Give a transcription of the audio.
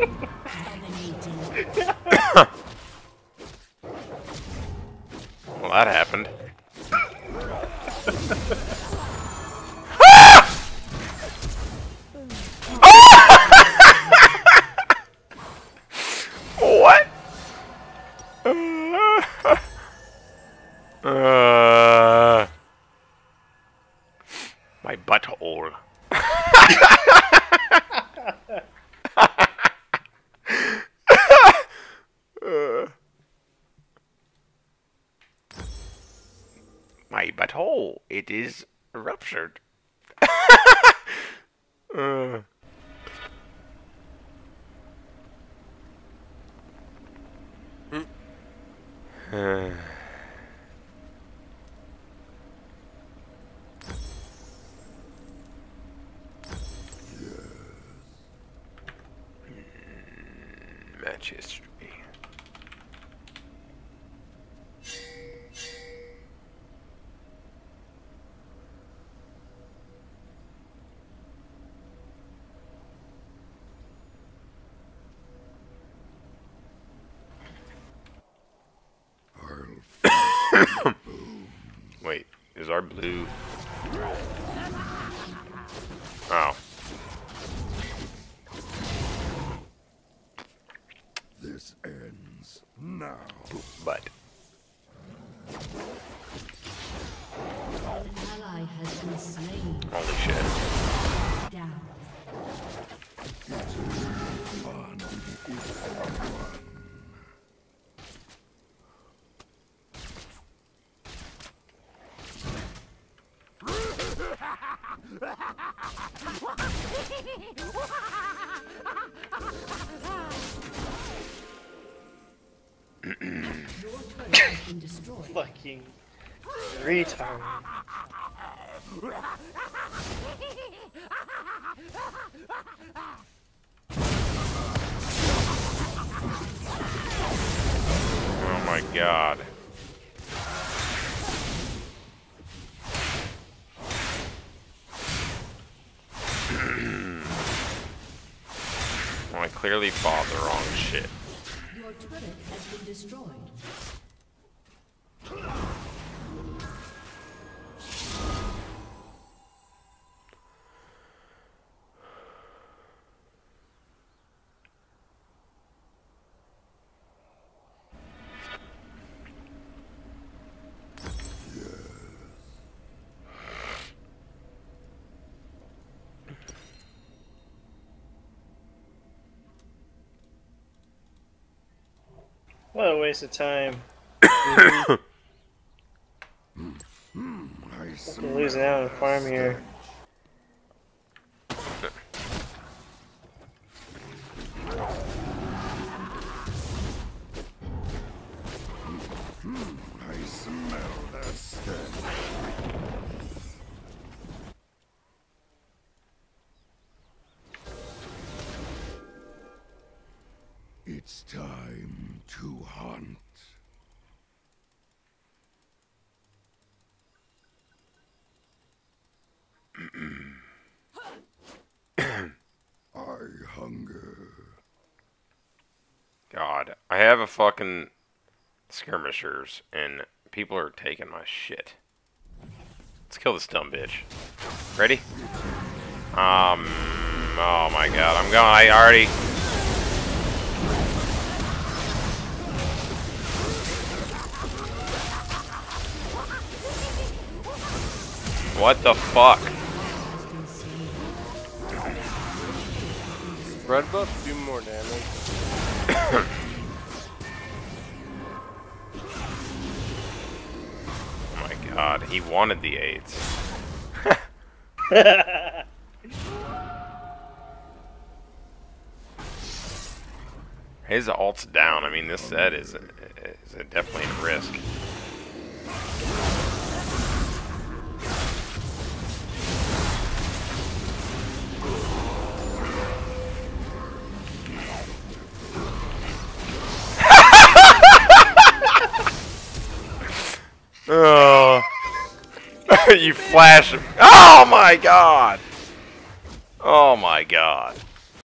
well, that happened. what? uh, my butthole. Uh. My butthole. It is ruptured. uh. Uh. Match is our blue? Oh. This ends now. But An ally has been slain. holy shit. Fucking retard. Oh my god. I clearly bought the wrong shit. Your has been destroyed. What a waste of time. I We're losing out on the farm here. It's time to hunt. I hunger. God, I have a fucking skirmishers, and people are taking my shit. Let's kill this dumb bitch. Ready? Um. Oh my god, I'm going. I already. What the fuck? Has been slain. Red buff do more damage. Oh my god, he wanted the AIDS. His ult's down. I mean, this set is, is definitely a risk. Oh. you flash him. Oh my god. Oh my god.